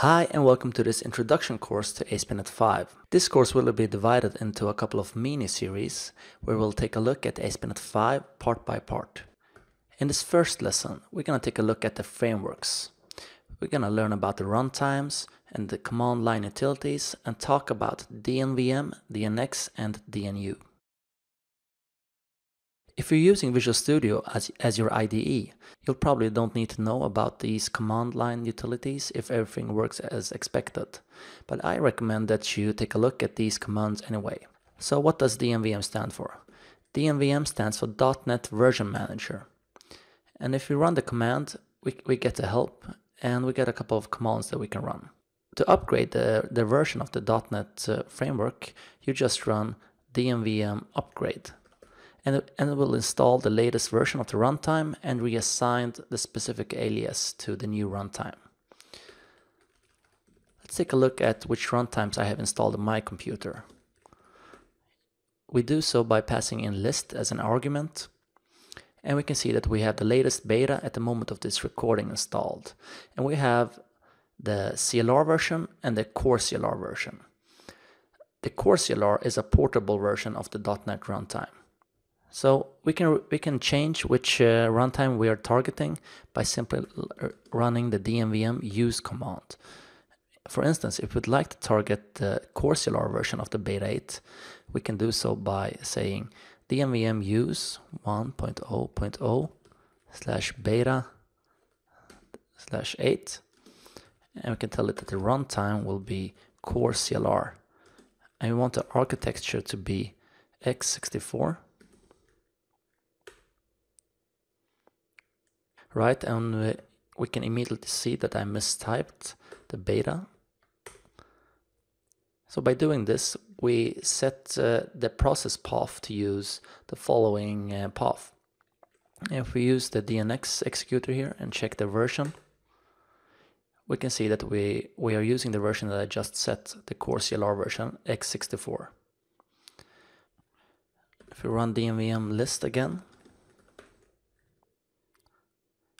Hi and welcome to this introduction course to ASP.NET 5. This course will be divided into a couple of mini-series where we'll take a look at ASP.NET 5 part by part. In this first lesson, we're going to take a look at the frameworks. We're going to learn about the runtimes and the command line utilities and talk about DNVM, DNX and DNU. If you're using Visual Studio as, as your IDE, you'll probably don't need to know about these command line utilities if everything works as expected. But I recommend that you take a look at these commands anyway. So what does DNVM stand for? DNVM stands for .NET Version Manager. And if we run the command, we, we get the help and we get a couple of commands that we can run. To upgrade the, the version of the .NET uh, framework, you just run DNVM upgrade and and it will install the latest version of the runtime and reassign the specific alias to the new runtime. Let's take a look at which runtimes I have installed on my computer. We do so by passing in list as an argument and we can see that we have the latest beta at the moment of this recording installed and we have the CLR version and the core CLR version. The core CLR is a portable version of the .NET runtime. So we can we can change which uh, runtime we are targeting by simply uh, running the dnvm use command. For instance, if we'd like to target the core CLR version of the beta 8, we can do so by saying dnvm use 1.0.0 slash beta slash 8 and we can tell it that the runtime will be core CLR and we want the architecture to be x64 right? And we can immediately see that I mistyped the beta. So by doing this, we set uh, the process path to use the following uh, path. If we use the DNX executor here and check the version, we can see that we, we are using the version that I just set, the core CLR version, x64. If we run dnvm list again,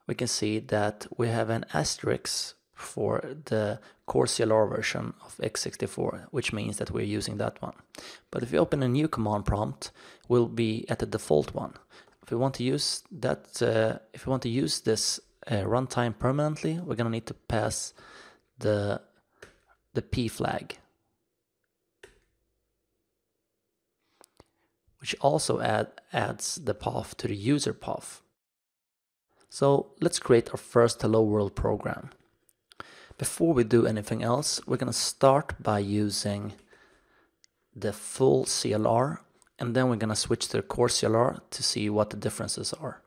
we can see that we have an asterisk for the core CLR version of x64, which means that we're using that one. But if we open a new command prompt, we'll be at the default one. If we want to use that, uh, if we want to use this uh, runtime permanently, we're gonna need to pass the the p flag, which also add, adds the path to the user path. So let's create our first Hello World program. Before we do anything else, we're going to start by using the full CLR and then we're going to switch to the core CLR to see what the differences are.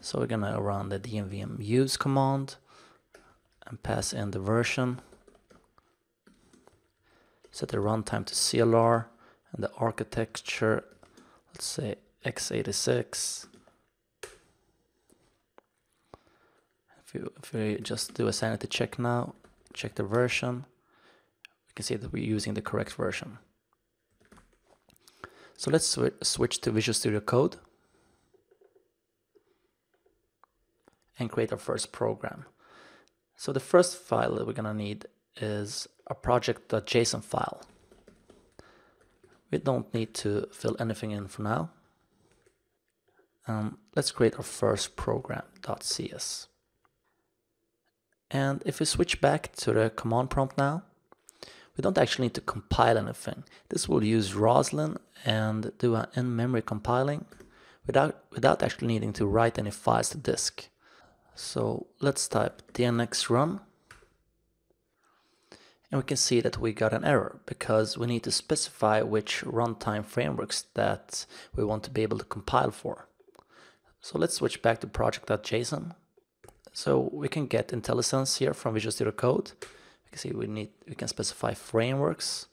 So we're going to run the dnvm use command and pass in the version, set the runtime to CLR and the architecture, let's say x86 you, if we just do a sanity check now, check the version, we can see that we're using the correct version. So let's sw switch to Visual Studio Code and create our first program. So the first file that we're gonna need is a project.json file. We don't need to fill anything in for now. Um, let's create our first program.cs. And if we switch back to the command prompt now, we don't actually need to compile anything. This will use Roslyn and do an in-memory compiling without, without actually needing to write any files to disk. So let's type dnx run. And we can see that we got an error because we need to specify which runtime frameworks that we want to be able to compile for. So let's switch back to project.json so we can get IntelliSense here from Visual Studio Code. You can see we need we can specify frameworks.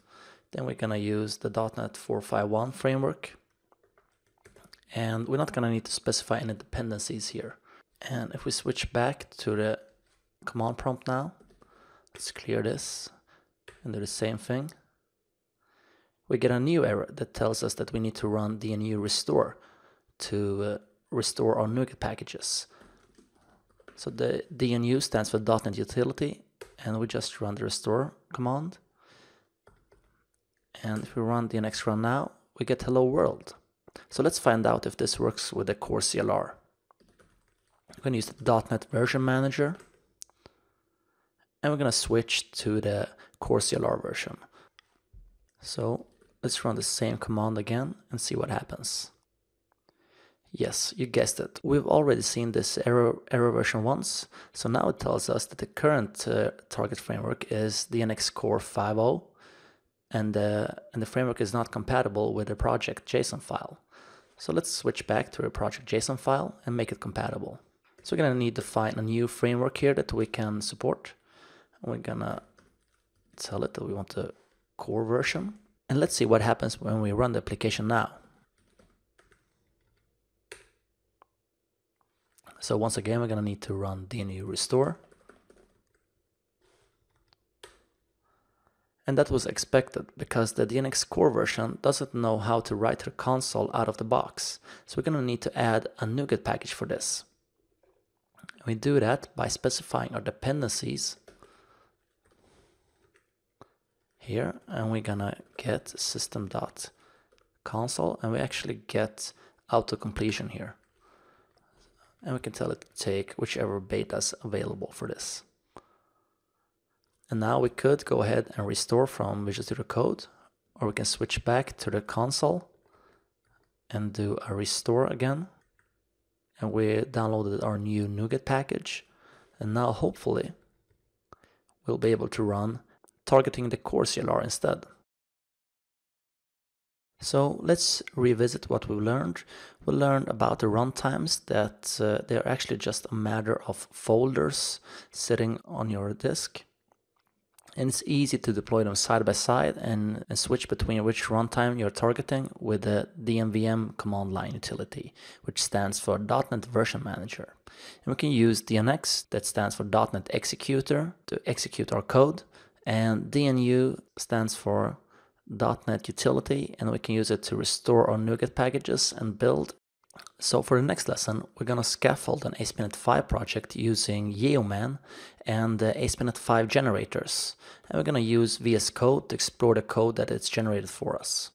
Then we're gonna use the .NET 451 framework. And we're not gonna need to specify any dependencies here. And if we switch back to the command prompt now, let's clear this and do the same thing. We get a new error that tells us that we need to run dnu restore to uh, restore our NuGet packages. So the DNU stands for .NET Utility and we just run the restore command. And if we run dnx run now, we get hello world. So let's find out if this works with the core CLR. We're going to use the .NET version manager and we're going to switch to the core CLR version. So let's run the same command again and see what happens. Yes, you guessed it. We've already seen this error, error version once, so now it tells us that the current uh, target framework is DNX Core 5.0 and, uh, and the framework is not compatible with the project JSON file. So let's switch back to a project JSON file and make it compatible. So we're gonna need to find a new framework here that we can support. And We're gonna tell it that we want the core version. And let's see what happens when we run the application now. So once again, we're gonna need to run dnu restore. And that was expected because the DNX core version doesn't know how to write to console out of the box. So we're gonna need to add a NuGet package for this. We do that by specifying our dependencies here and we're gonna get system.console and we actually get auto completion here and we can tell it to take whichever beta is available for this. And now we could go ahead and restore from Visual Studio Code, or we can switch back to the console and do a restore again. And we downloaded our new NuGet package. And now hopefully we'll be able to run targeting the core CLR instead. So let's revisit what we learned. We learned about the runtimes that uh, they're actually just a matter of folders sitting on your disk. And it's easy to deploy them side by side and, and switch between which runtime you're targeting with the DNVM command line utility, which stands for .NET Version Manager. And we can use DNX, that stands for .NET Executor, to execute our code. And DNU stands for .NET utility and we can use it to restore our NuGet packages and build. So for the next lesson, we're going to scaffold an ASP.NET 5 project using Yeoman and the ASP.NET 5 generators. And we're going to use VS Code to explore the code that it's generated for us.